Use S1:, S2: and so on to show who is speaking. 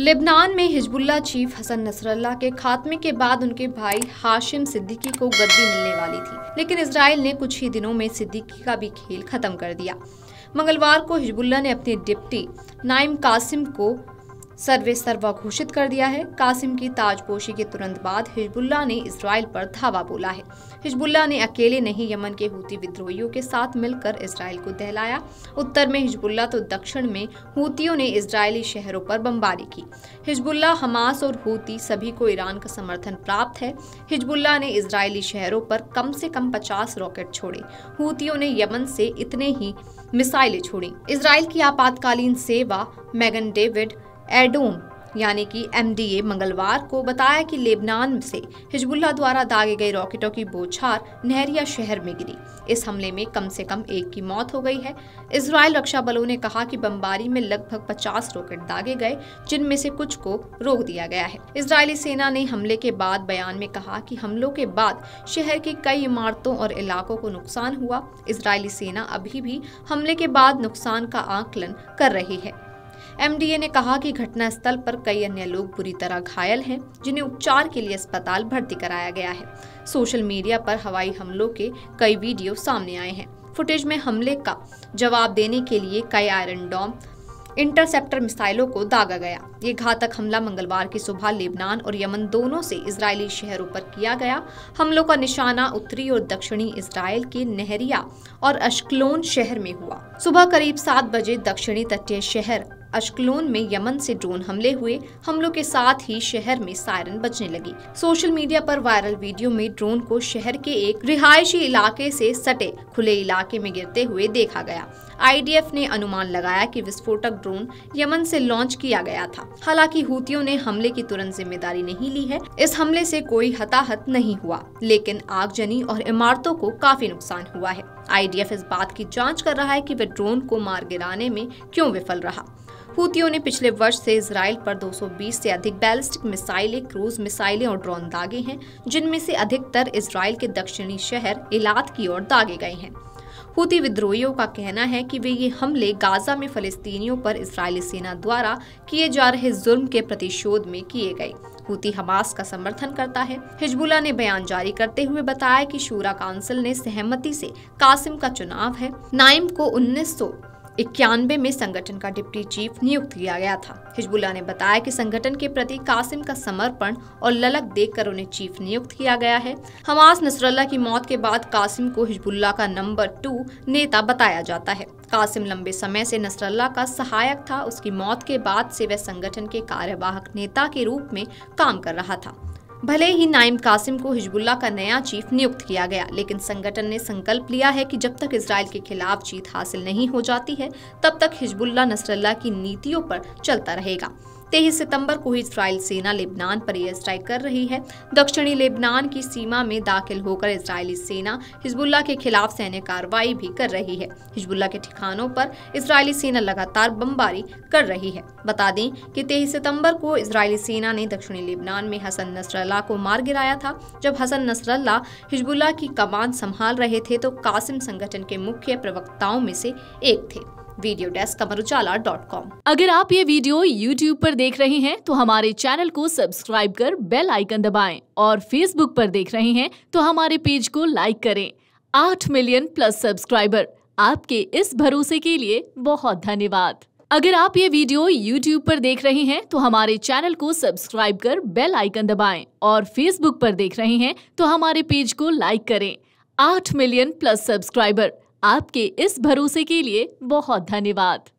S1: Lebanon में Hezbollah chief Hasan Nasrallah के खात्मे के बाद उनके भाई हाशिम सिद्दीकी को गद्दी मिलने वाली थी, लेकिन इसराइल ने कुछ ही दिनों में सिद्दीकी का भी खेल खत्म कर दिया। मंगलवार को हिजबुल्ला ने अपने डिप्टी नाइम कासिम को सर्वे सर्वा घोषित कर दिया है। कासिम की ताजपोशी के तुरंत बाद हिजबुल्ला ने इसराइल पर धावा बोला है। हिजबुल्ला ने अकेले नहीं यमन के हूती विद्रोहियों के साथ मिलकर इसराइल को दहलाया। उत्तर में हिजबुल्ला तो दक्षिण में हूतियों ने इसराइली शहरों पर बमबारी की। हिजबुल्ला हमास और हूती सभी को ईरान का समर्थन प्राप्त है। हिजबुल्ला ने इसराइली शहरों पर कम से कम 50 रॉकेट छोड़े। हूतियों ने यमन से इतने ही मिसाइलें छोड़ी। इसराइल की आपातकालीन सेवा मैगन डेविड एडोम, यानी कि एमडीए मंगलवार को बताया कि लेबनान से हिजबुल्ला द्वारा दागे गए रॉकेटों की बोछार नहरिया शहर में गिरी। इस हमले में कम से कम एक की मौत हो गई है। इसराइल रक्षा बलों ने कहा कि बमबारी में लगभग 50 रॉकेट दागे गए, जिनमें से कुछ को रोक दिया गया है। इसराइली सेना ने हमले के बाद बयान में कहा कि हमलों के बाद शहर की कई इमारतों और इलाकों को नुकसान हुआ। इसराइली सेना अभी भी हमले के बाद नुकसान का आकलन कर रही है। एमडीए ने कहा कि घटनास्थल पर कई अन्य लोग बुरी तरह घायल हैं, जिन्हें उपचार के लिए अस्पताल भर्ती कराया गया है। सोशल मीडिया पर हवाई हमलों के कई वीडियो सामने आए हैं। फुटेज में हमले का जवाब देने के लिए कई आयरन डॉम, इंटरसेप्टर मिसाइलों को दागा गया। ये घातक हमला मंगलवार की सुबह लेबनान और यमन दोनों से इजरायली शहरों पर किया गया। हमलों का निशाना उत्तरी और दक्षिणी इसराइल के नहरिया और अश्कलोन शहर में हुआ। सुबह करीब सात बजे दक्षिणी तटीय शहर अशकलोन में यमन से ड्रोन हमले हुए, हमलों के साथ ही शहर में सायरन बजने लगी। सोशल मीडिया पर वायरल वीडियो में ड्रोन को शहर के एक रिहायशी इलाके से सटे, खुले इलाके में गिरते हुए देखा गया। आईडीएफ ने अनुमान लगाया कि विस्फोटक ड्रोन यमन से लॉन्च किया गया था। हालाँकि हूतियों ने हमले की तुरंत ज़िम्मेदारी नहीं ली है, इस हमले से कोई हताहत नहीं हुआ, लेकिन आगजनी और इमारतों को काफ़ी नुकसान हुआ है। आईडीएफ इस बात की जाँच कर रहा है कि वह ड्रोन को मार गिराने में क्यों विफल रहा। हूतियों ने पिछले वर्ष से इसराइल पर 220 से अधिक बैलिस्टिक मिसाइलें, क्रूज मिसाइलें और ड्रोन दागे हैं, जिनमें से अधिकतर इसराइल के दक्षिणी शहर इलात की ओर दागे गए हैं। हूती विद्रोहियों का कहना है कि वे ये हमले गाजा में फलस्तीनियों पर इसराइली सेना द्वारा किए जा रहे जुल्म के प्रतिशोध में किए गए। हूती हमास का समर्थन करता है। हिजबुल्ला ने बयान जारी करते हुए बताया कि शूरा काउंसिल ने सहमति से कासिम का चुनाव है। नाइम को उन्नीस सौ इक्यानवे में संगठन का डिप्टी चीफ नियुक्त किया गया था। हिजबुल्ला ने बताया कि संगठन के प्रति कासिम का समर्पण और ललक देखकर उन्हें चीफ नियुक्त किया गया है। हमास नसरल्ला की मौत के बाद कासिम को हिजबुल्ला का नंबर टू नेता बताया जाता है। कासिम लंबे समय से नसरल्ला का सहायक था। उसकी मौत के बाद से वह संगठन के कार्यवाहक नेता के रूप में काम कर रहा था। भले ही नाइम कासिम को हिजबुल्ला का नया चीफ नियुक्त किया गया, लेकिन संगठन ने संकल्प लिया है कि जब तक इसराइल के खिलाफ जीत हासिल नहीं हो जाती है, तब तक हिजबुल्ला नसरल्ला की नीतियों पर चलता रहेगा। तेईस सितंबर को ही इसराइल सेना लेबनान पर एयर स्ट्राइक कर रही है। दक्षिणी लेबनान की सीमा में दाखिल होकर इसराइली सेना हिजबुल्ला के खिलाफ सैन्य कार्रवाई भी कर रही है। हिजबुल्ला के ठिकानों पर इसराइली सेना लगातार बमबारी कर रही है। बता दें कि तेईस सितंबर को इसराइली सेना ने दक्षिणी लेबनान में हसन नसरल्ला को मार गिराया था। जब हसन नसरल्ला हिजबुल्ला की कमान संभाल रहे थे तो कासिम संगठन के मुख्य प्रवक्ताओं में से एक थे। Video desk Amar Ujala dot com.
S2: अगर आप ये वीडियो यूट्यूब पर देख रहे हैं तो हमारे चैनल को सब्सक्राइब कर बेल आइकन दबाएँ और फेसबुक पर देख रहे हैं तो हमारे पेज को लाइक करें। आठ मिलियन प्लस सब्सक्राइबर। आपके इस भरोसे के लिए बहुत धन्यवाद। अगर आप ये वीडियो YouTube पर देख रहे हैं तो हमारे चैनल को सब्सक्राइब कर बेल आइकन दबाएँ और Facebook पर देख रहे हैं तो हमारे पेज को लाइक करें। आठ मिलियन प्लस सब्सक्राइबर। आपके इस भरोसे के लिए बहुत धन्यवाद।